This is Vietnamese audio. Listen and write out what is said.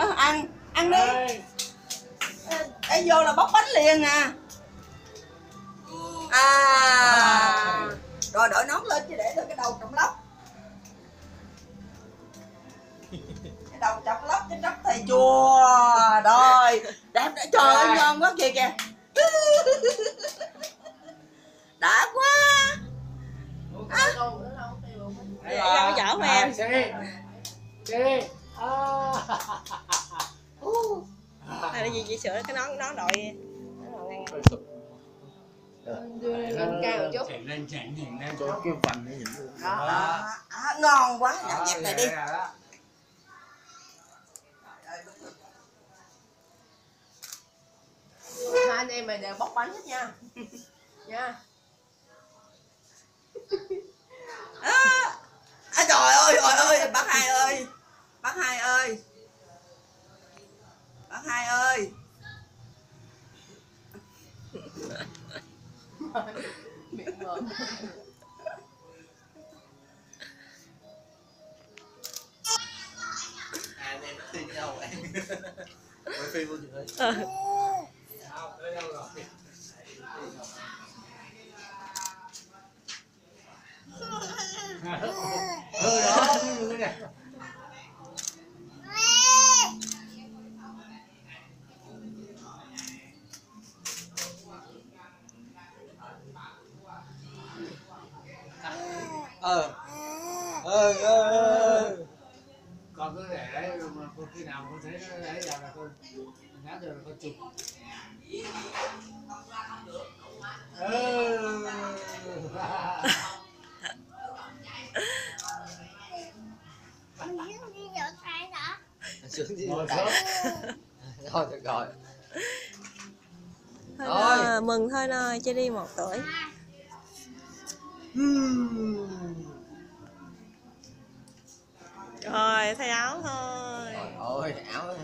ăn ăn đi. Ê, vô là bóc bánh liền à. À. Rồi đội nón lên chứ để được cái đầu trong lóc. Cái đầu trong lóc cái tróc thầy chùa. Rồi đẹp đã trời ơi ngon quá kìa kìa. Đã quá. Dạ, dở mà em. Đi. Đi. À. hay là gì chị sửa cái nón nón đội đưa lên cao chút Chạy lên chạy nhìn lên Cho cái vành nó nhìn đó. À, ngon quá nhặt dẹp này đi hai anh em mày đều bóc bánh hết nha nha à, à, trời ơi trời ơi bác hai ơi bác hai ơi miệng mồm Anh em tin nhau em. Quay phim luôn chị ơi. Tới đâu rồi? Ừ đó, cái này. Ờ. Ờ ờ. con cứ để đấy mà khi nào con thấy nó đấy là là con được là con chụp gì Ngồi rồi. xuống. Rồi được rồi. thôi Rồi. mừng thôi nó cho đi một tuổi rồi thay áo thôi. Trời ơi áo